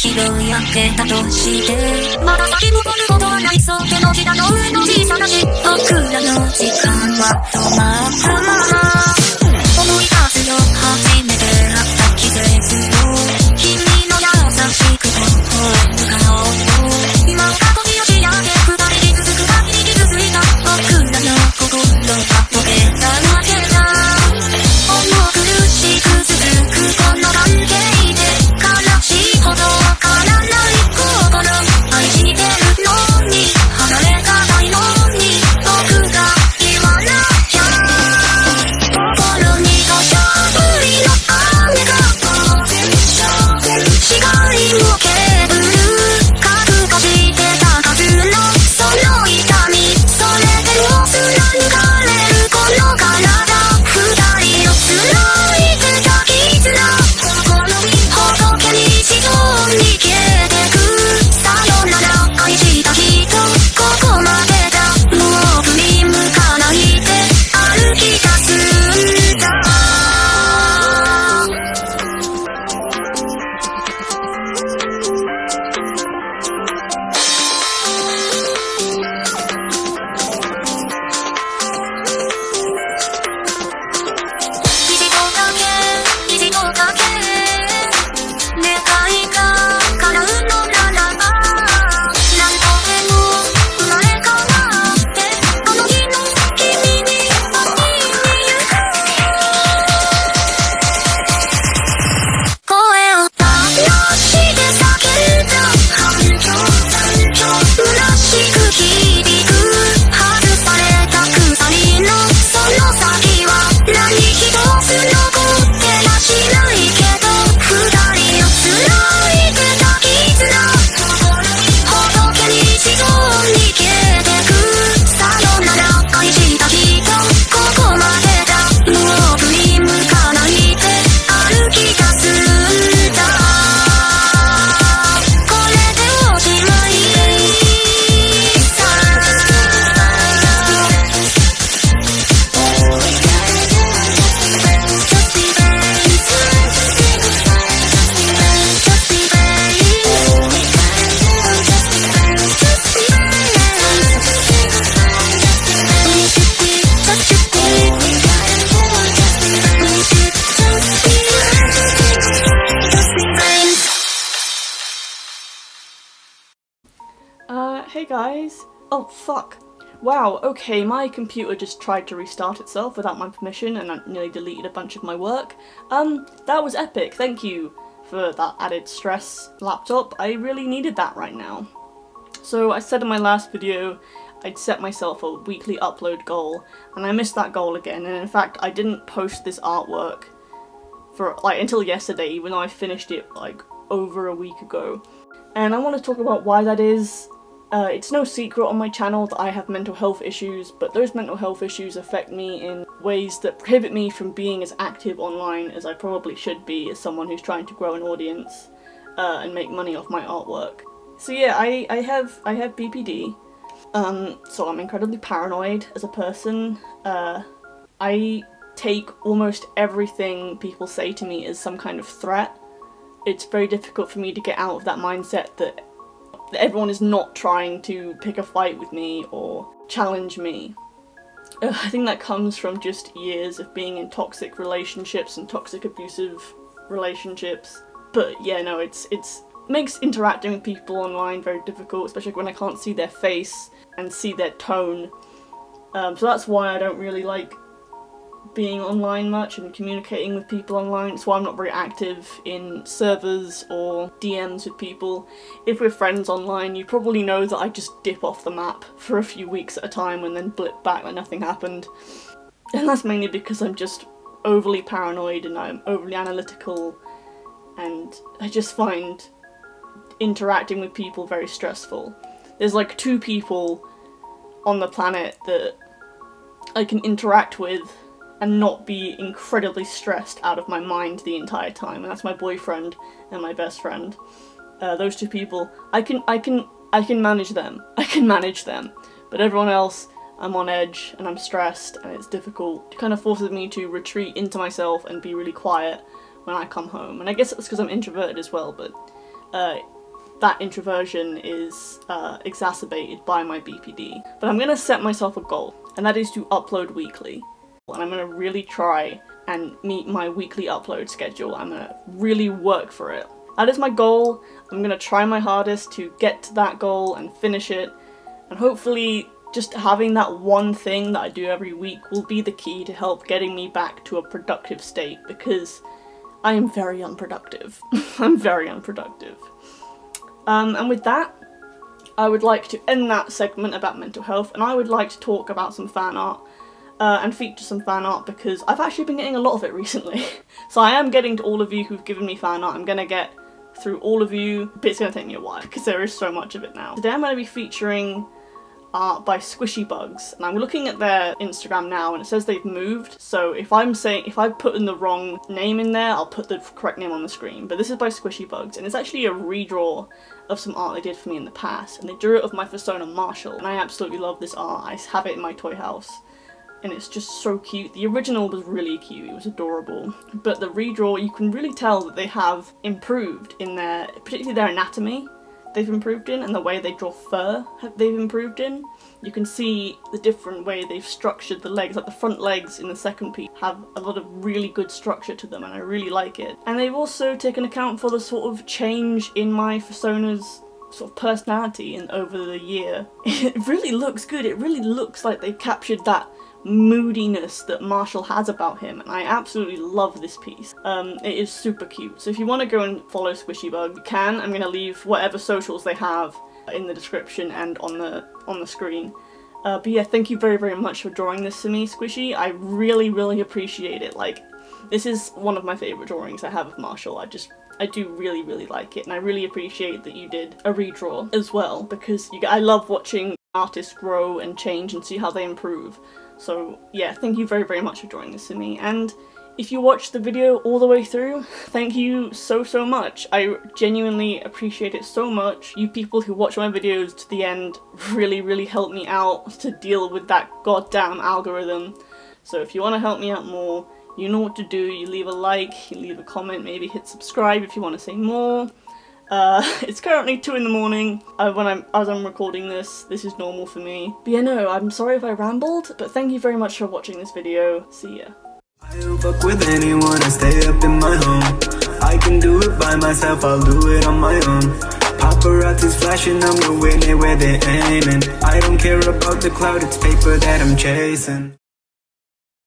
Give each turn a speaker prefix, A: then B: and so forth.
A: 拾い上げたとしてまだ先戻ることはないそう手のひらの上の小さな字僕らの時間は止まったまま。
B: Guys. Oh, fuck. Wow, okay, my computer just tried to restart itself without my permission and I nearly deleted a bunch of my work. Um, that was epic, thank you for that added stress laptop. I really needed that right now. So I said in my last video I'd set myself a weekly upload goal and I missed that goal again and in fact I didn't post this artwork for like until yesterday even though I finished it like over a week ago. And I want to talk about why that is. Uh, it's no secret on my channel that I have mental health issues, but those mental health issues affect me in ways that prohibit me from being as active online as I probably should be as someone who's trying to grow an audience uh, and make money off my artwork. So yeah, I, I have I have BPD, um, so I'm incredibly paranoid as a person. Uh, I take almost everything people say to me as some kind of threat. It's very difficult for me to get out of that mindset that that everyone is not trying to pick a fight with me or challenge me. I think that comes from just years of being in toxic relationships and toxic abusive relationships. But yeah, no, it's it's makes interacting with people online very difficult, especially when I can't see their face and see their tone. Um, so that's why I don't really like being online much and communicating with people online. It's why I'm not very active in servers or DMs with people. If we're friends online, you probably know that I just dip off the map for a few weeks at a time and then blip back like nothing happened. And that's mainly because I'm just overly paranoid and I'm overly analytical and I just find interacting with people very stressful. There's like two people on the planet that I can interact with and not be incredibly stressed out of my mind the entire time, and that's my boyfriend and my best friend. Uh, those two people, I can, I can, I can manage them. I can manage them, but everyone else, I'm on edge and I'm stressed, and it's difficult. It kind of forces me to retreat into myself and be really quiet when I come home. And I guess it's because I'm introverted as well, but uh, that introversion is uh, exacerbated by my BPD. But I'm gonna set myself a goal, and that is to upload weekly. And I'm gonna really try and meet my weekly upload schedule. I'm gonna really work for it. That is my goal. I'm gonna try my hardest to get to that goal and finish it. And hopefully just having that one thing that I do every week will be the key to help getting me back to a productive state because I am very unproductive. I'm very unproductive. Um, and with that, I would like to end that segment about mental health and I would like to talk about some fan art uh, and feature some fan art because I've actually been getting a lot of it recently. so I am getting to all of you who've given me fan art. I'm to get through all of you, but it's to take me a while because there is so much of it now. Today I'm to be featuring art by Squishie Bugs, and I'm looking at their Instagram now and it says they've moved, so if I'm saying, if I put in the wrong name in there, I'll put the correct name on the screen, but this is by Squishie Bugs, and it's actually a redraw of some art they did for me in the past, and they drew it of my persona Marshall, and I absolutely love this art, I have it in my Toyhouse and it's just so cute. The original was really cute, it was adorable, but the redraw, you can really tell that they have improved in their, particularly their anatomy, they've improved in and the way they draw fur they've improved in. You can see the different way they've structured the legs, like the front legs in the second piece have a lot of really good structure to them and I really like it. And they've also taken account for the sort of change in my persona's sort of personality over the year. It really looks good, it really looks like they've captured that moodiness that Marshall has about him and I absolutely love this piece. Um, it is super cute so if you want to go and follow Squishie Bug you can. I'm going to leave whatever socials they have in the description and on the on the screen. Uh, but yeah, thank you very very much for drawing this to me, Squishie. I really really appreciate it. Like, this is one of my favourite drawings I have of Marshall. I just I do really really like it and I really appreciate that you did a redraw as well because you, I love watching artists grow and change and see how they improve. So yeah, thank you very, very much for drawing this to me. And if you watched the video all the way through, thank you so, so much. I genuinely appreciate it so much. You people who watch my videos to the end really, really help me out to deal with that goddamn algorithm. So if you want to help me out more, you know what to do. You leave a like, you leave a comment, maybe hit subscribe if you want to say more. Uh, it's currently 2 in the morning uh, when I'm, as I'm recording this. This is normal for me. But yeah, no, I'm sorry if I rambled, but thank you very much for watching this video. See ya.
C: I don't fuck with anyone, I stay up in my home I can do it by myself, I'll do it on my own Paparazzi's flashing, I'm going where they're aiming I don't care about the cloud, it's paper that I'm chasing